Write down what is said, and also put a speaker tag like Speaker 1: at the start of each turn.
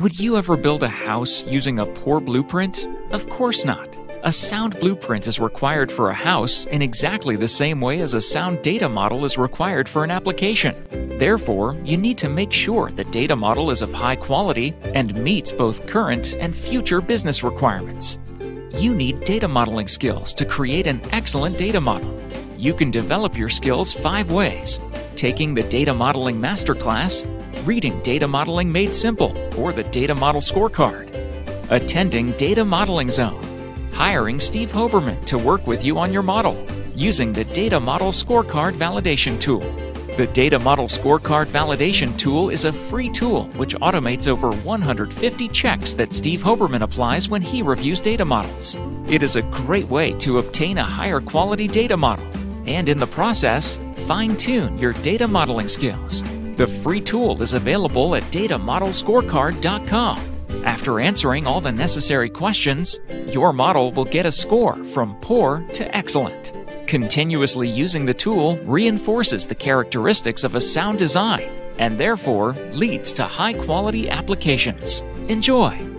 Speaker 1: Would you ever build a house using a poor blueprint? Of course not. A sound blueprint is required for a house in exactly the same way as a sound data model is required for an application. Therefore, you need to make sure the data model is of high quality and meets both current and future business requirements. You need data modeling skills to create an excellent data model. You can develop your skills five ways taking the Data Modeling Masterclass, reading Data Modeling Made Simple or the Data Model Scorecard, attending Data Modeling Zone, hiring Steve Hoberman to work with you on your model using the Data Model Scorecard Validation Tool. The Data Model Scorecard Validation Tool is a free tool which automates over 150 checks that Steve Hoberman applies when he reviews data models. It is a great way to obtain a higher quality data model and in the process, fine tune your data modeling skills. The free tool is available at datamodelscorecard.com. After answering all the necessary questions, your model will get a score from poor to excellent. Continuously using the tool reinforces the characteristics of a sound design and therefore leads to high quality applications. Enjoy!